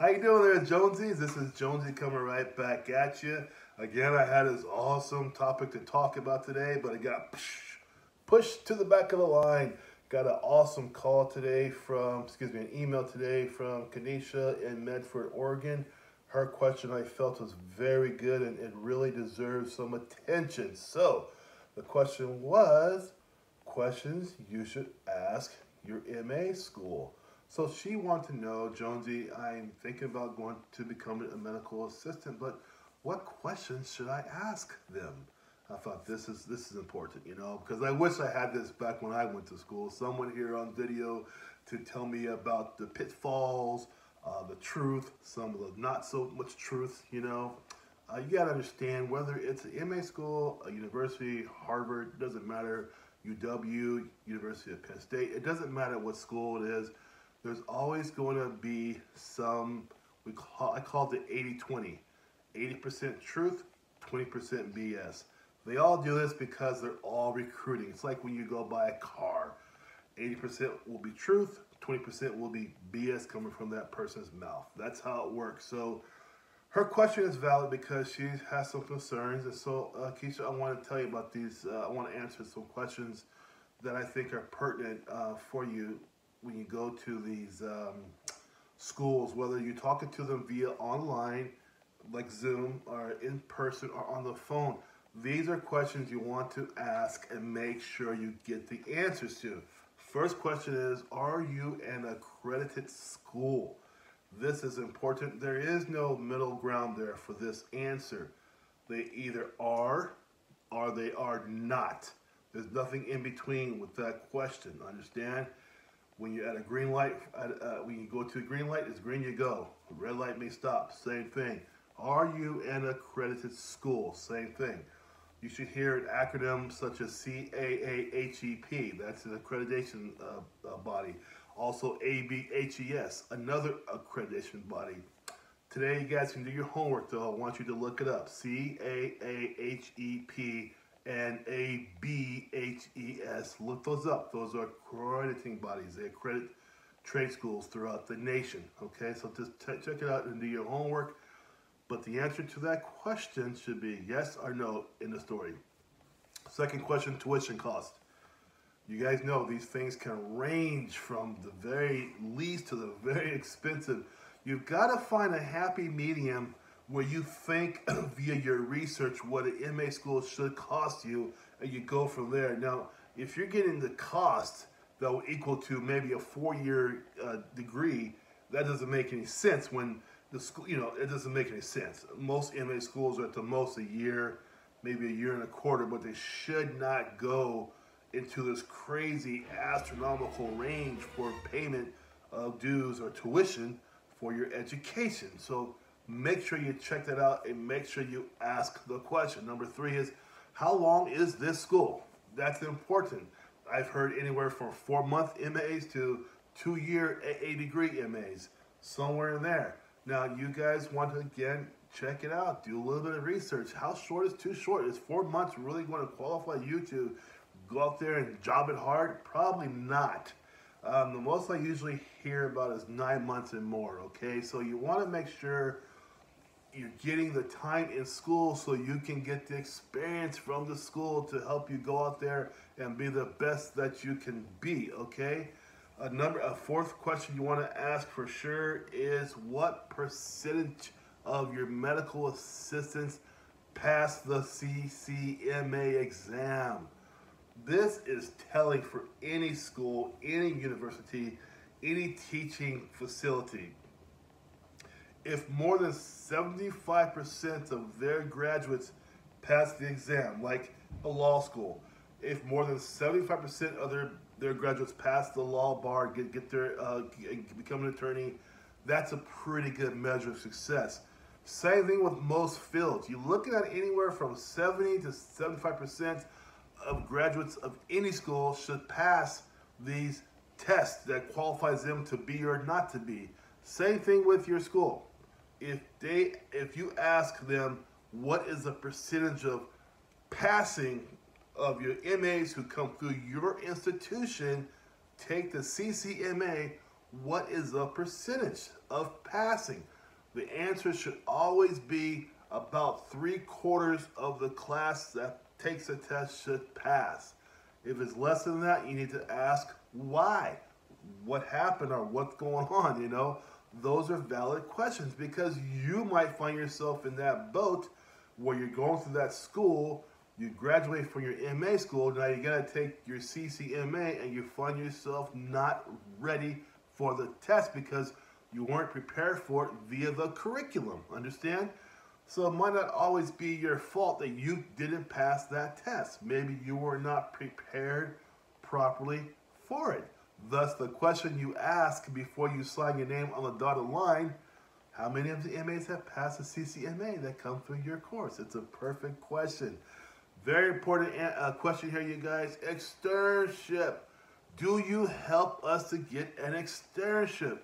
How you doing there, Jonesies? This is Jonesy coming right back at you. Again, I had this awesome topic to talk about today, but it got pushed to the back of the line. Got an awesome call today from, excuse me, an email today from Kanisha in Medford, Oregon. Her question I felt was very good and it really deserves some attention. So, the question was questions you should ask your MA school. So she wanted to know, Jonesy, I'm thinking about going to become a medical assistant, but what questions should I ask them? I thought this is this is important, you know, because I wish I had this back when I went to school. Someone here on video to tell me about the pitfalls, uh, the truth, some of the not so much truth, you know. Uh, you got to understand whether it's an MA school, a university, Harvard, doesn't matter, UW, University of Penn State, it doesn't matter what school it is there's always going to be some, we call, I call it 80-20. 80% truth, 20% BS. They all do this because they're all recruiting. It's like when you go buy a car. 80% will be truth, 20% will be BS coming from that person's mouth. That's how it works. So her question is valid because she has some concerns. And so, uh, Keisha, I want to tell you about these. Uh, I want to answer some questions that I think are pertinent uh, for you when you go to these um, schools, whether you're talking to them via online, like Zoom, or in person, or on the phone, these are questions you want to ask and make sure you get the answers to. First question is, are you an accredited school? This is important. There is no middle ground there for this answer. They either are or they are not. There's nothing in between with that question. Understand? When you're at a green light, uh, when you go to a green light, it's green you go. Red light may stop, same thing. Are you an accredited school? Same thing. You should hear an acronym such as CAAHEP, that's an accreditation uh, uh, body. Also ABHES, another accreditation body. Today you guys can do your homework though. I want you to look it up. CAAHEP and ABHES. Look those up. Those are accrediting bodies. They accredit trade schools throughout the nation. Okay, so just check it out and do your homework. But the answer to that question should be yes or no in the story. Second question, tuition cost. You guys know these things can range from the very least to the very expensive. You've got to find a happy medium where you think via your research what an MA school should cost you, and you go from there. Now, if you're getting the cost that will equal to maybe a four-year uh, degree, that doesn't make any sense when the school, you know, it doesn't make any sense. Most MA schools are at the most a year, maybe a year and a quarter, but they should not go into this crazy astronomical range for payment of dues or tuition for your education. So Make sure you check that out and make sure you ask the question. Number three is, how long is this school? That's important. I've heard anywhere from four month MAs to two year A degree MAs, somewhere in there. Now, you guys want to again check it out, do a little bit of research. How short is too short? Is four months really going to qualify you to go out there and job it hard? Probably not. Um, the most I usually hear about is nine months and more, okay? So you want to make sure you're getting the time in school so you can get the experience from the school to help you go out there and be the best that you can be okay? A number a fourth question you want to ask for sure is what percentage of your medical assistants pass the CCMA exam? This is telling for any school any university any teaching facility if more than 75% of their graduates pass the exam, like a law school, if more than 75% of their, their graduates pass the law bar, get, get their, uh, become an attorney, that's a pretty good measure of success. Same thing with most fields. You're looking at anywhere from 70 to 75% of graduates of any school should pass these tests that qualifies them to be or not to be. Same thing with your school if they if you ask them what is the percentage of passing of your MAs who come through your institution, take the CCMA, what is the percentage of passing? The answer should always be about three quarters of the class that takes a test should pass. If it's less than that, you need to ask why, what happened, or what's going on. You know, those are valid questions because you might find yourself in that boat where you're going through that school, you graduate from your MA school, now you gotta take your CCMA and you find yourself not ready for the test because you weren't prepared for it via the curriculum. Understand? So it might not always be your fault that you didn't pass that test. Maybe you were not prepared properly for it. Thus, the question you ask before you sign your name on the dotted line, how many of the MAs have passed the CCMA that come through your course? It's a perfect question. Very important uh, question here, you guys. Externship. Do you help us to get an externship?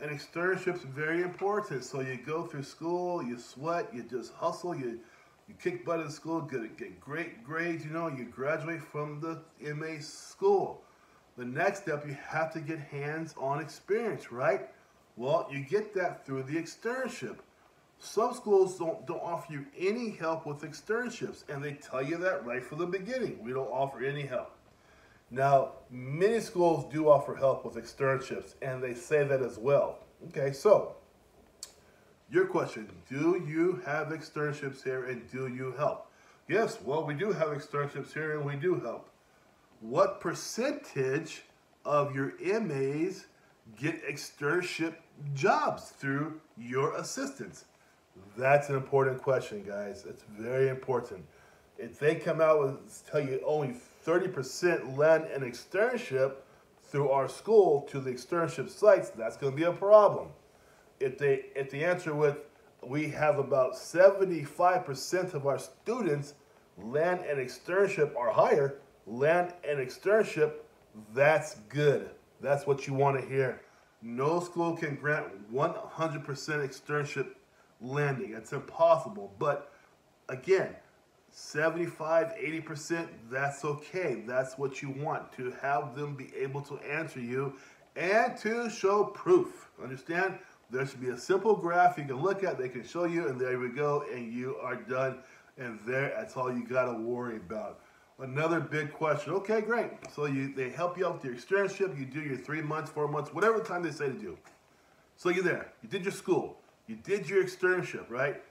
An externship is very important. So you go through school, you sweat, you just hustle, you you kick butt in school, get, get great grades, you know, you graduate from the MA school. The next step, you have to get hands-on experience, right? Well, you get that through the externship. Some schools don't, don't offer you any help with externships, and they tell you that right from the beginning. We don't offer any help. Now, many schools do offer help with externships, and they say that as well. Okay, so your question, do you have externships here and do you help? Yes, well, we do have externships here and we do help. What percentage of your MAs get externship jobs through your assistance? That's an important question, guys. It's very important. If they come out with tell you only 30% land an externship through our school to the externship sites, that's going to be a problem. If they if the answer with we have about 75% of our students land an externship or higher, land an externship, that's good. That's what you want to hear. No school can grant 100% externship landing. It's impossible. But again, 75, 80%, that's okay. That's what you want to have them be able to answer you and to show proof. Understand? There should be a simple graph you can look at, they can show you, and there we go, and you are done. And there, that's all you got to worry about. Another big question. Okay, great. So you they help you out with your externship. You do your three months, four months, whatever time they say to do. So you're there. You did your school. You did your externship, right?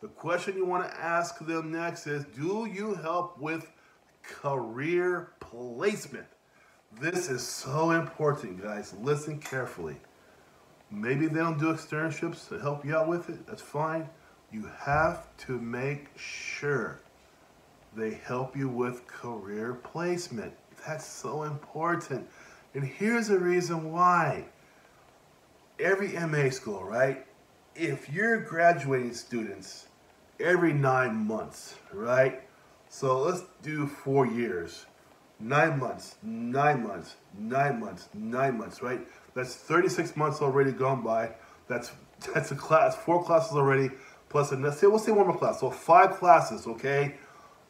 The question you want to ask them next is, do you help with career placement? This is so important, guys. Listen carefully. Maybe they don't do externships to help you out with it. That's fine. You have to make sure they help you with career placement. That's so important. And here's the reason why. Every MA school, right? if you're graduating students every nine months, right? So let's do four years. Nine months, nine months, nine months, nine months, right? That's 36 months already gone by. That's that's a class, four classes already, plus a let's say we'll say one more class. So five classes, okay?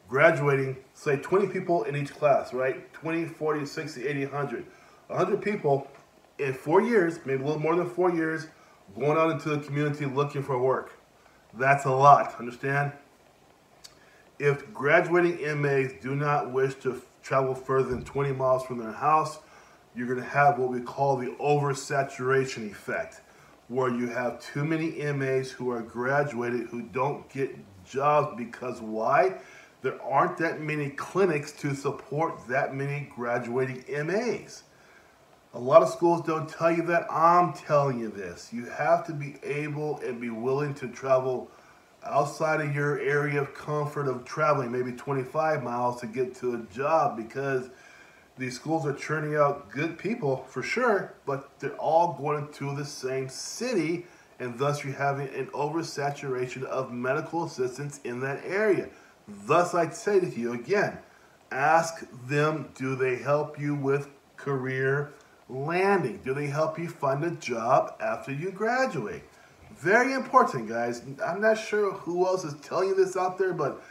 Graduating, say 20 people in each class, right? 20, 40, 60, 80, 100. 100 people in four years, maybe a little more than four years, going out into the community looking for work. That's a lot, understand? If graduating MAs do not wish to travel further than 20 miles from their house, you're going to have what we call the oversaturation effect, where you have too many MAs who are graduated who don't get jobs because why? There aren't that many clinics to support that many graduating MAs. A lot of schools don't tell you that. I'm telling you this. You have to be able and be willing to travel outside of your area of comfort of traveling, maybe 25 miles to get to a job because these schools are churning out good people for sure, but they're all going to the same city, and thus you're having an oversaturation of medical assistants in that area. Thus, I'd say to you again, ask them do they help you with career landing? Do they help you find a job after you graduate? Very important, guys. I'm not sure who else is telling you this out there, but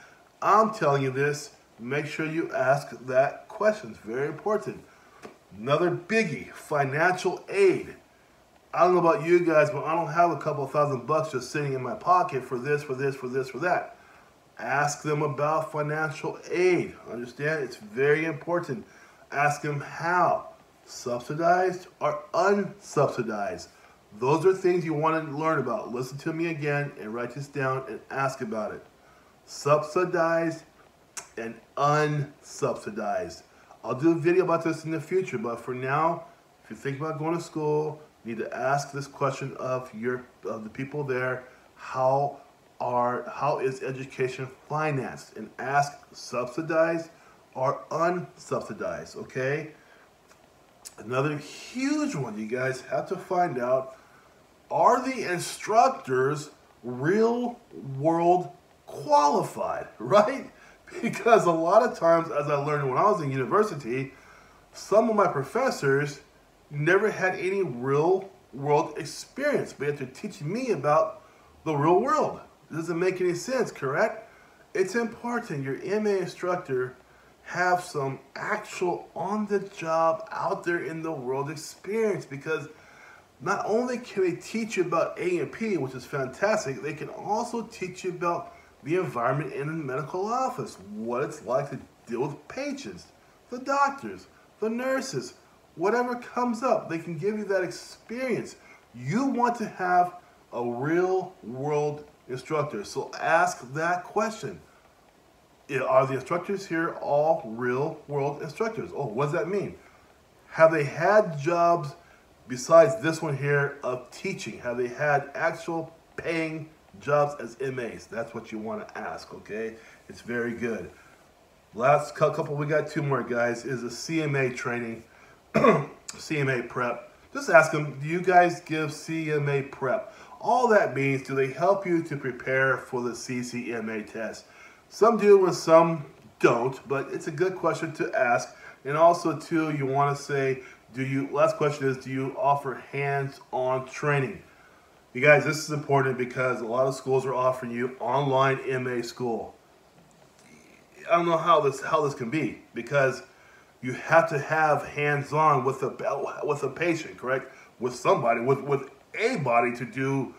I'm telling you this. Make sure you ask that question. It's very important. Another biggie, financial aid. I don't know about you guys, but I don't have a couple thousand bucks just sitting in my pocket for this, for this, for this, for that. Ask them about financial aid. Understand? It's very important. Ask them how. Subsidized or unsubsidized. Those are things you want to learn about. Listen to me again and write this down and ask about it. Subsidized and unsubsidized. I'll do a video about this in the future, but for now, if you think about going to school, you need to ask this question of your of the people there, how are how is education financed? And ask subsidized or unsubsidized, okay? Another huge one you guys have to find out are the instructors real world qualified, right? Because a lot of times, as I learned when I was in university, some of my professors never had any real world experience, but yet they're teaching me about the real world. Doesn't make any sense, correct? It's important your MA instructor have some actual on the job out there in the world experience because not only can they teach you about A&P, which is fantastic, they can also teach you about the environment in a medical office, what it's like to deal with patients, the doctors, the nurses, whatever comes up, they can give you that experience. You want to have a real world instructor, so ask that question. Are the instructors here all real world instructors? Oh, what does that mean? Have they had jobs besides this one here of teaching? Have they had actual paying jobs as MAs? That's what you want to ask, okay? It's very good. Last couple, we got two more guys, is a CMA training, CMA prep. Just ask them, do you guys give CMA prep? All that means, do they help you to prepare for the CCMA test? Some do and some don't, but it's a good question to ask. And also, too, you want to say, do you, last question is, do you offer hands-on training? You guys, this is important because a lot of schools are offering you online MA school. I don't know how this how this can be because you have to have hands-on with a with a patient, correct? With somebody, with with a body to do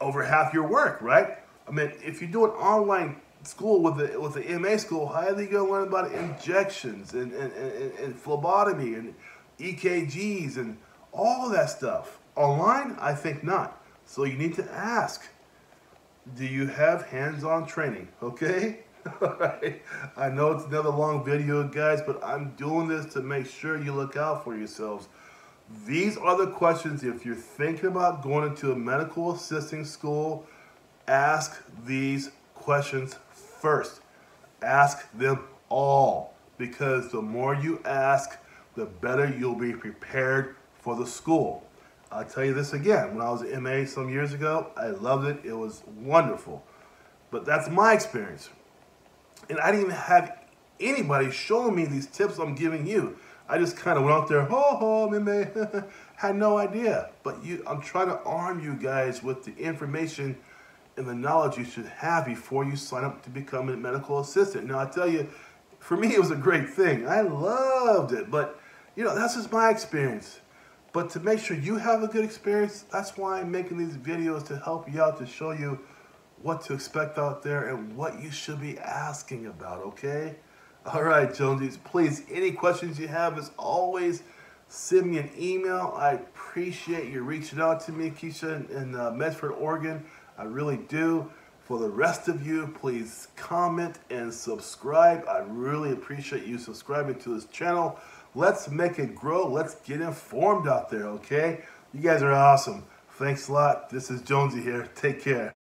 over half your work, right? I mean, if you do an online school with the with the MA school, how are they going to learn about injections and, and, and, and phlebotomy and EKGs and all that stuff? Online, I think not. So you need to ask, do you have hands-on training? Okay? Alright, I know it's another long video, guys, but I'm doing this to make sure you look out for yourselves. These are the questions if you're thinking about going into a medical assisting school, ask these questions first. Ask them all because the more you ask, the better you'll be prepared for the school. I'll tell you this again. When I was at MA some years ago, I loved it. It was wonderful. But that's my experience. And I didn't even have anybody showing me these tips I'm giving you. I just kind of went out there, ho ho, MA, had no idea. But you, I'm trying to arm you guys with the information and the knowledge you should have before you sign up to become a medical assistant. Now, I tell you, for me, it was a great thing. I loved it. But, you know, that's just my experience. But to make sure you have a good experience, that's why I'm making these videos to help you out, to show you what to expect out there and what you should be asking about, okay? All right, Jonesies, please, any questions you have, as always, send me an email. I appreciate you reaching out to me, Keisha, in uh, Medford, Oregon. I really do. For the rest of you, please comment and subscribe. I really appreciate you subscribing to this channel. Let's make it grow. Let's get informed out there, okay? You guys are awesome. Thanks a lot. This is Jonesy here. Take care.